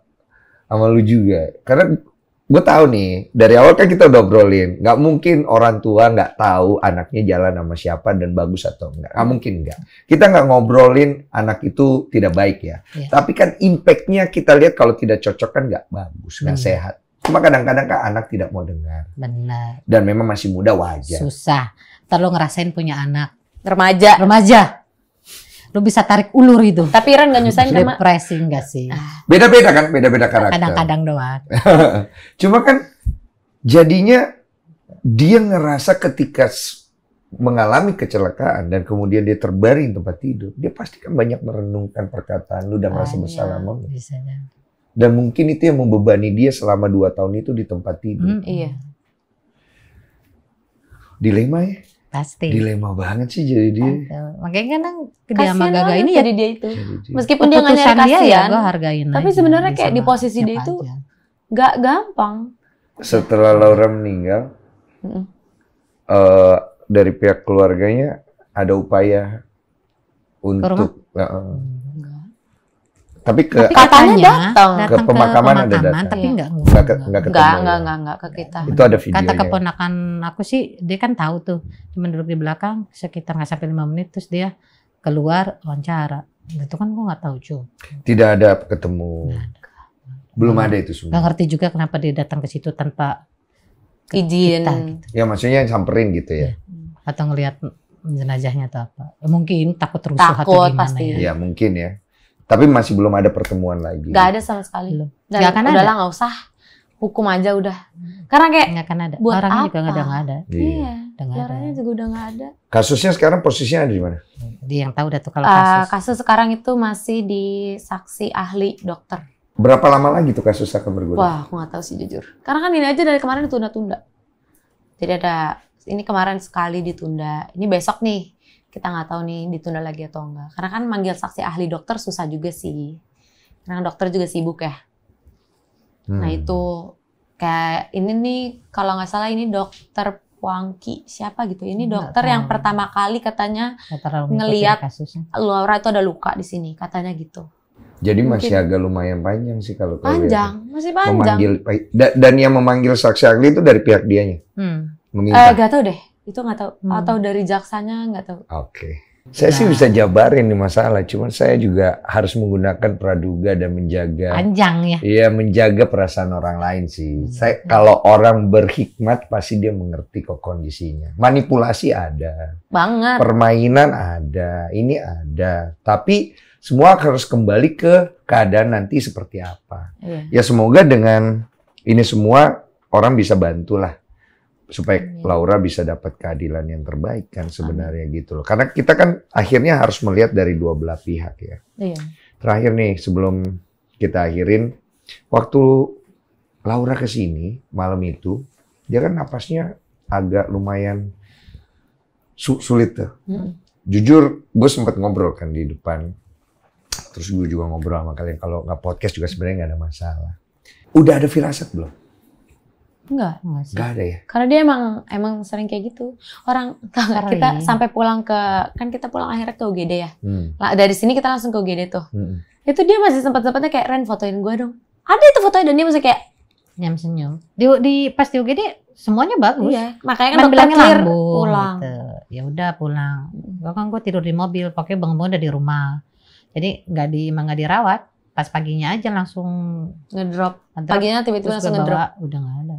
sama lu juga. Karena gue tahu nih dari awal kan kita udah obrolin, nggak mungkin orang tua nggak tahu anaknya jalan sama siapa dan bagus atau enggak. Nggak mungkin nggak. Kita nggak ngobrolin anak itu tidak baik ya. Iya. Tapi kan impactnya kita lihat kalau tidak cocok kan nggak bagus, nggak Hmm. sehat. Cuma kadang-kadang kan anak tidak mau dengar Benar, dan memang masih muda wajar. susah. Ntar lo ngerasain punya anak Remaja. remaja, lo bisa tarik ulur itu. Tapi Ren gak nyusahin kan, Mak? Depresi enggak sih? Beda-beda kan, beda-beda karakter. Kadang-kadang doang. Cuma kan jadinya dia ngerasa ketika mengalami kecelakaan dan kemudian dia terbaring di tempat tidur, dia pasti kan banyak merenungkan perkataan lu dan merasa bersalah sama lu. Bisa jadi. Dan mungkin itu yang membebani dia selama dua tahun itu di tempat tidur. Hmm, Iya. Dilema ya, Pasti. dilema banget sih jadi dia. Tuh. Makanya kadang dia sama Gaga ini ya jadi dia itu. Jadi dia. Meskipun dia nggak nyari ya kasihan, gue hargain Tapi sebenarnya kayak di posisi dia itu aja. gak gampang. Setelah Laura meninggal, Mm-mm. eh, dari pihak keluarganya ada upaya rumah? untuk, Heeh. Enggak. tapi ke Tapi Katanya katanya datang. datang Ke pemakaman ada datang. tapi Iya. enggak nggak ke- nggak ketemu Enggak, ya? enggak, enggak, enggak ke kita. itu ada videonya. Kata keponakan aku sih, dia kan tahu tuh, cuma duduk di belakang sekitar nggak sampai lima menit, terus dia keluar wawancara. Itu kan gua nggak tahu cuy. Tidak ada ketemu. Belum ada itu Nggak semua. ngerti juga kenapa dia datang ke situ tanpa Izin. kita gitu. Ya maksudnya yang samperin gitu ya. atau ngelihat jenazahnya atau apa. Mungkin takut rusuh atau Takut, gimana pasti. ya. Ya mungkin ya. Tapi masih belum ada pertemuan lagi. Gak ada sama sekali. Belum. Dan Nggak akan ada. udahlah nggak usah. Hukum aja udah. Karena kayak Nggak akan ada. Buat Orangnya juga apa? nggak ada, nggak ada. Iya. iya, Udah ada. Laranya juga udah nggak ada. Kasusnya sekarang posisinya ada di mana? Dia yang tahu udah tuh kalau Eh, kasus. kasus sekarang itu masih di saksi ahli dokter. Berapa lama lagi tuh kasus akan bergulir? Wah, aku nggak tahu sih jujur. Karena kan ini aja dari kemarin ditunda-tunda. Jadi ada ini kemarin sekali ditunda. Ini besok nih kita nggak tahu nih ditunda lagi atau enggak. Karena kan manggil saksi ahli dokter susah juga sih. Karena dokter juga sibuk ya. Hmm. Nah itu kayak ini nih kalau nggak salah ini dokter Wangki siapa gitu. Ini dokter yang pertama kali katanya kasusnya. Laura itu ada luka di sini katanya gitu. Jadi masih mungkin- agak lumayan panjang sih kalau Panjang, masih panjang. memanggil da- dan yang memanggil saksi ahli itu dari pihak dianya Hmm. Eh gak tau deh. Itu nggak tahu. Hmm. Atau dari jaksanya nggak tahu. Oke. Saya sih Nah. bisa jabarin nih masalah, cuman saya juga harus menggunakan praduga dan menjaga Panjang ya. Iya menjaga perasaan orang lain sih. Hmm. Saya kalau orang berhikmat pasti dia mengerti kok kondisinya. Manipulasi ada, Banget. permainan ada, ini ada. Tapi semua harus kembali ke keadaan nanti seperti apa. Iya. Ya semoga dengan ini semua orang bisa bantulah supaya Amin. Laura bisa dapat keadilan yang terbaik kan sebenarnya Amin. gitu loh. Karena kita kan akhirnya harus melihat dari dua belah pihak ya. Iya. Terakhir nih sebelum kita akhirin, waktu Laura ke sini malam itu, dia kan napasnya agak lumayan su sulit tuh. Hmm. Jujur, gue sempat ngobrol kan di depan. Terus gue juga ngobrol sama kalian kalau nggak podcast juga sebenarnya nggak ada masalah. Udah ada firasat belum? Enggak, enggak sih. Enggak ada ya? Karena dia emang emang sering kayak gitu. Orang kita sampai pulang ke kan kita pulang akhirnya ke UGD ya. Hmm. Lah dari sini kita langsung ke UGD tuh. Hmm. Itu dia masih sempat-sempatnya kayak Ren fotoin gue dong. Ada itu fotonya dan dia masih kayak nyam senyum. Di di pas di UGD semuanya bagus. Iya, makanya kan dokter clear pulang. Gitu. Ya udah pulang. Gue kan gue tidur di mobil, pokoknya bangun-bangun udah di rumah. Jadi nggak di emang nggak dirawat. Pas paginya aja langsung ngedrop. Paginya tiba-tiba langsung ngedrop. Udah nggak ada.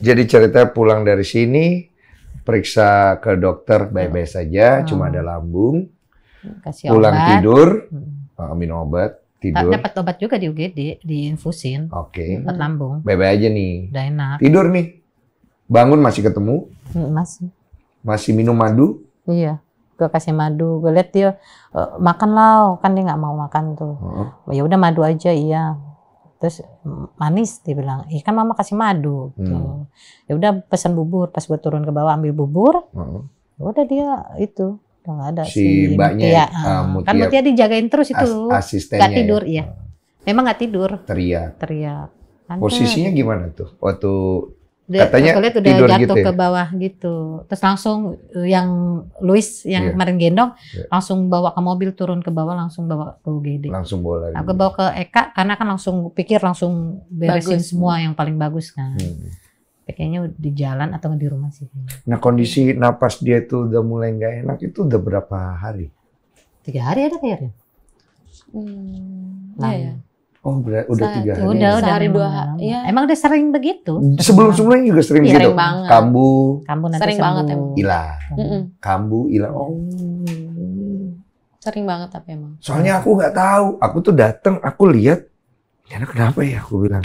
Jadi cerita pulang dari sini, periksa ke dokter baik-baik saja, hmm. cuma ada lambung. Kasih pulang obat. tidur, hmm. Minum obat, tidur. Dapat obat juga di UGD, diinfusin. Oke. Okay. Obat lambung. Baik-baik aja nih. Udah enak. Tidur nih. Bangun masih ketemu? Hmm, masih. Masih minum madu? Iya. Gue kasih madu. Gue liat dia e, makan lah, kan dia nggak mau makan tuh. Uh Ya udah madu aja, iya terus manis dia bilang iya kan mama kasih madu gitu. hmm. ya udah pesan bubur. Pas gue turun ke bawah ambil bubur. Hmm. udah dia itu udah gak ada si, si mbaknya ya, uh, kan Mutia dijagain terus itu. as asistennya gak tidur ya, ya. memang gak tidur. Teriak. Teriak. Posisinya gimana tuh? Waktu dia, Katanya aku lihat udah tidur jatuh gitu ya? ke bawah gitu. Terus langsung eh, yang Luis yang yeah. kemarin gendong yeah. langsung bawa ke mobil turun ke bawah langsung bawa ke UGD. Langsung bawa lagi. Aku bawa ke Eka karena kan langsung pikir langsung beresin bagus. semua yang paling bagus kan. Hmm. Kayaknya di jalan atau di rumah sih. Nah kondisi napas dia itu udah mulai nggak enak itu udah berapa hari? Tiga hari ada kayaknya. Hmm, nah, ya, ya. Oh, udah, udah tiga hari. Udah, udah sehari dua hari. Ya. Emang udah sering begitu? Sebelum sebelumnya juga sering ya, begitu. Sering banget. Kambu. Kambu nanti sering banget emang. Hilang. Mm -mm. Kambu hilang. Oh. Sering banget tapi emang. Soalnya aku nggak tahu. Aku tuh datang, aku lihat. Ya kenapa ya? Aku bilang.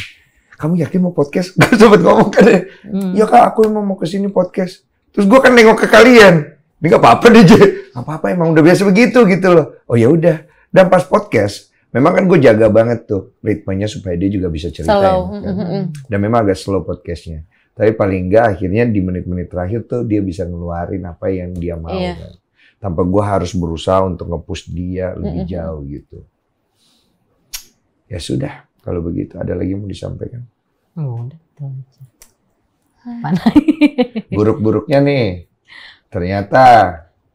Kamu yakin mau podcast? Gak sempat ngomong kan ya. Hmm. Ya kak, aku emang mau ke sini podcast. Terus gue kan nengok ke kalian. Ini gak apa-apa deh, Gak apa-apa emang udah biasa begitu gitu loh. Oh ya udah. Dan pas podcast, memang kan gue jaga banget tuh ritmenya supaya dia juga bisa ceritain. Slow. Kan? Mm -hmm. Dan memang agak slow podcastnya. Tapi paling enggak akhirnya di menit-menit terakhir tuh dia bisa ngeluarin apa yang dia mau iya. kan. Tanpa gue harus berusaha untuk ngepush dia lebih mm -hmm. jauh gitu. Ya sudah, kalau begitu ada lagi yang mau disampaikan? Oh, udah, Mana? Buruk-buruknya nih, ternyata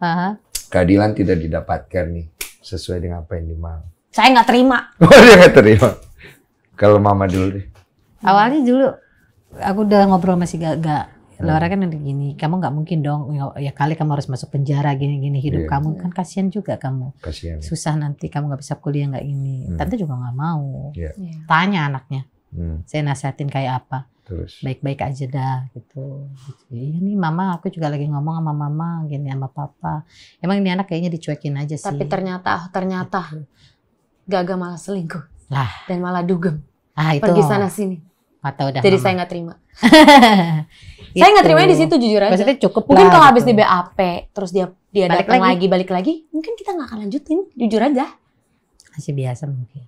Aha. keadilan tidak didapatkan nih sesuai dengan apa yang dimau. Saya nggak terima. Oh dia nggak terima. Kalau mama dulu deh. Awalnya dulu aku udah ngobrol masih. Hmm. Laura kan udah gini, kamu nggak mungkin dong, ya kali kamu harus masuk penjara gini-gini hidup yeah. kamu kan kasihan juga kamu. Kasihan. Susah nanti kamu nggak bisa kuliah nggak ini. Hmm. Tante juga nggak mau. Yeah. Tanya anaknya, hmm. saya nasihatin kayak apa. Terus baik-baik aja dah gitu. Iya nih mama, aku juga lagi ngomong sama mama gini sama papa. Emang ini anak kayaknya dicuekin aja sih. Tapi ternyata ternyata gitu. Gagal malah selingkuh. Lah. Dan malah dugem. Ah, itu. Pergi sana sini. Atau udah Jadi mama. saya nggak terima. saya nggak terima di situ jujur aja. Maksudnya cukup Mungkin kalau habis di BAP, terus dia dia balik datang lagi. lagi, balik lagi, mungkin kita nggak akan lanjutin. Jujur aja. Masih biasa mungkin.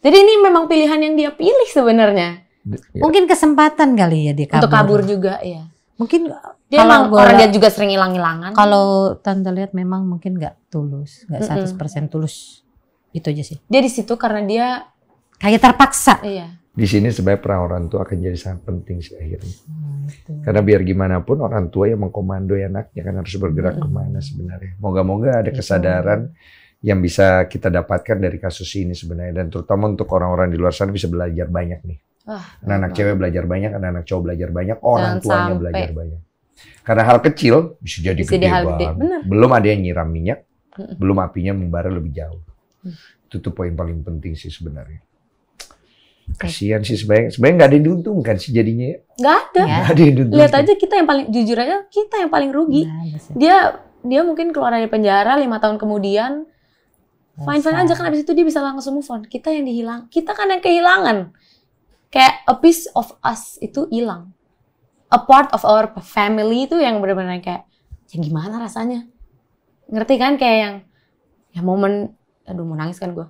Jadi ini memang pilihan yang dia pilih sebenarnya. Ya. Mungkin kesempatan kali ya dia kabur. Untuk kabur juga, ya. Mungkin dia kalau orang dia juga sering hilang-hilangan. Kalau tante lihat memang mungkin nggak tulus, nggak seratus persen tulus itu aja sih. Dia di situ karena dia kayak terpaksa. Iya. Di sini sebenarnya peran orang tua akan jadi sangat penting sih akhirnya. Hmm, karena biar gimana pun orang tua yang mengkomando anaknya kan harus bergerak hmm. ke mana sebenarnya. Moga-moga ada kesadaran yang bisa kita dapatkan dari kasus ini sebenarnya dan terutama untuk orang-orang di luar sana bisa belajar banyak nih. Ah, anak-anak cewek belajar banyak, anak-anak cowok belajar banyak, orang Jangan tuanya sampai. belajar banyak. Karena hal kecil bisa jadi bisa gede banget. Belum ada yang nyiram minyak, belum apinya membara lebih jauh. Itu tuh poin paling penting sih sebenarnya. Kasihan sih sebenarnya. Sebenarnya nggak ada yang diuntungkan sih jadinya. Ya. Nggak ada. Gak ada yang diuntungkan. Lihat aja kita yang paling jujur aja kita yang paling rugi. Nah, dia dia mungkin keluar dari penjara lima tahun kemudian fine fine aja kan abis itu dia bisa langsung move on. Kita yang dihilang, kita kan yang kehilangan. kayak a piece of us itu hilang. A part of our family itu yang benar-benar kayak, ya gimana rasanya? Ngerti kan kayak yang, ya momen, aduh mau nangis kan gue.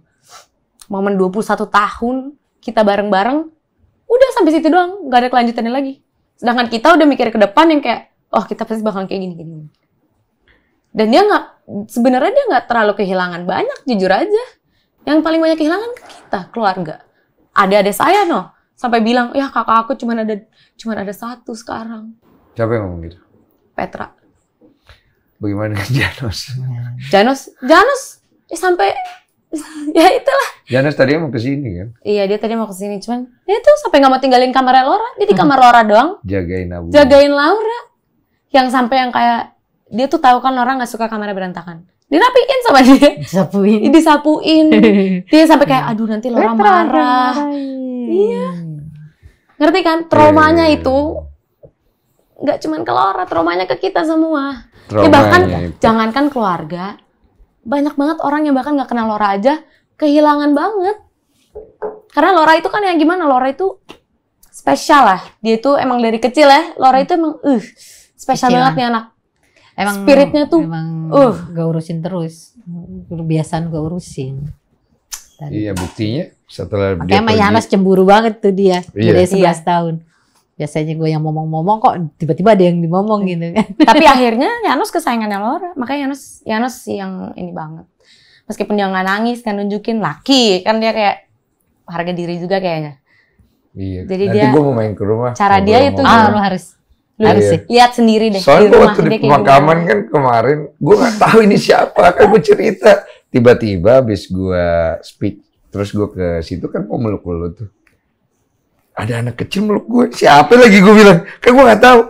Momen 21 tahun, kita bareng-bareng, udah sampai situ doang, nggak ada kelanjutannya lagi. Sedangkan kita udah mikir ke depan yang kayak, oh kita pasti bakal kayak gini, gini. Dan dia nggak, sebenarnya dia nggak terlalu kehilangan banyak, jujur aja. Yang paling banyak kehilangan ke kita, keluarga. Ada-ada saya noh, sampai bilang, ya kakak aku cuma ada cuma ada satu sekarang. Siapa yang ngomong gitu? Petra. Bagaimana dengan Janos? Janos, Janos, ya sampai ya itulah. Janos tadi mau ke sini kan? Iya dia tadi mau ke sini cuman dia tuh sampai nggak mau tinggalin kamar Laura, dia di kamar Laura doang. Jagain Abu. Jagain Laura. Yang sampai yang kayak dia tuh tahu kan Laura nggak suka kamarnya berantakan. Dirapiin sama dia. Disapuin. Disapuin. dia sampai kayak aduh nanti Laura marah. Iya. Ngerti kan? Traumanya Iya. itu nggak cuman ke Laura, traumanya ke kita semua. Ya Traumanya bahkan itu. jangankan keluarga, banyak banget orang yang bahkan nggak kenal Laura aja kehilangan banget. Karena Laura itu kan yang gimana? Laura itu spesial lah. Dia itu emang dari kecil ya. Laura itu emang uh spesial Kecil. banget nih anak. Emang Spiritnya tuh, emang uh. gak urusin terus. Kebiasaan gak urusin. Tadi. Iya buktinya setelah Makanya sama pergi- Yanas cemburu banget tuh dia. Iya. Dari 11 Iya. tahun. Biasanya gue yang ngomong-ngomong kok tiba-tiba ada yang dimomong gitu kan. Tapi akhirnya Yanus kesayangannya Laura. Makanya Yanus Yanus yang ini banget. Meskipun dia nggak nangis kan nunjukin laki kan dia kayak harga diri juga kayaknya. Iya. Jadi Nanti dia- gue mau main ke rumah. cara dia itu ngobrol-ngobrol. Ah, lu harus. Lu Harus Iya. sih. lihat sendiri deh Soalnya rumah waktu di pemakaman kan kemarin, gue nggak tahu ini siapa kan gue cerita. Tiba-tiba habis gue speak, terus gue ke situ kan mau meluk lu tuh. Ada anak kecil meluk gue, siapa lagi gue bilang? Kan gue nggak tahu.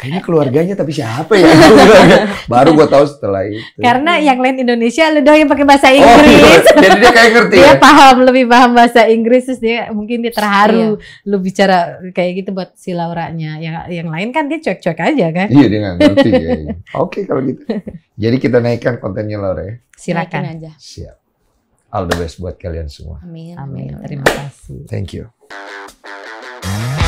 Kayaknya keluarganya tapi siapa ya? Kan. Baru gue tahu setelah itu. Karena yang lain Indonesia lu doang yang pakai bahasa oh, Inggris. iya. jadi dia kayak ngerti dia ya? paham lebih paham bahasa Inggris terus dia mungkin dia Iya. terharu lu bicara kayak gitu buat si Lauranya yang yang lain kan dia cuek-cuek aja kan Iya dia nggak ngerti kayaknya. Oke kalau gitu. Jadi kita naikkan kontennya Laura ya. Naikin silakan aja. Siap. All the best buat kalian semua. Amin. amin terima kasih Thank you. Mm-hmm.